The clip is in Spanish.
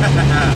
ha ha ha